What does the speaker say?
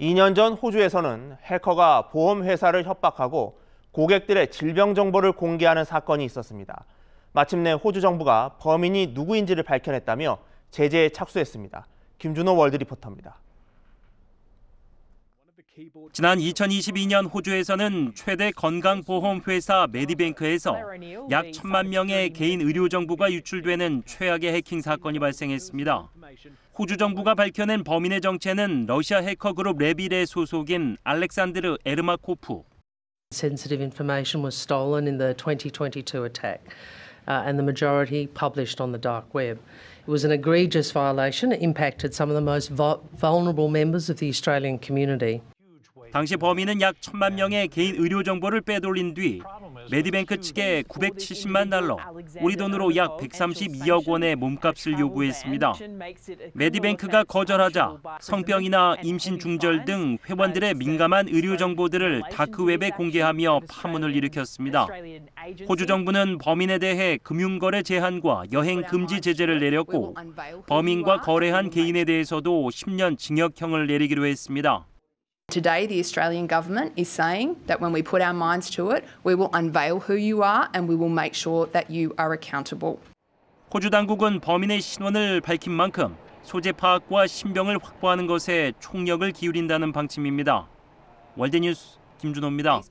2년 전 호주에서는 해커가 보험 회사를 협박하고 고객들의 질병 정보를 공개하는 사건이 있었습니다. 마침내 호주 정부가 범인이 누구인지를 밝혀냈다며 제재에 착수했습니다. 김준호 월드 리포터입니다. 지난 2022년 호주에서는 최대 건강보험 회사 메디뱅크에서 약 천만 명의 개인 의료 정보가 유출되는 최악의 해킹 사건이 발생했습니다. 호주 정부가 밝혀낸 범인의 정체는 러시아 해커 그룹 레빌의 소속인 알렉산드르 에르마코프. Sensitive information was stolen in the 2022 attack, uh, and the majority published on the dark web. It was an egregious violation. It impacted some of the most vulnerable members of the Australian community. 당시 범인은 약 천만 명의 개인 의료 정보를 빼돌린 뒤 메디뱅크 측에 970만 달러, 우리 돈으로 약 132억 원의 몸값을 요구했습니다. 메디뱅크가 거절하자 성병이나 임신 중절 등 회원들의 민감한 의료 정보들을 다크웹에 공개하며 파문을 일으켰습니다. 호주 정부는 범인에 대해 금융거래 제한과 여행 금지 제재를 내렸고 범인과 거래한 개인에 대해서도 10년 징역형을 내리기로 했습니다. Today, the Australian government is saying that when we put our minds to it, we will unveil who you are and we will make sure that you are accountable. 호주 당국은 범인의 신원을 밝힌 만큼 소재 파악과 신병을 확보하는 것에 총력을 기울인다는 방침입니다. 월드뉴스 김준호입니다.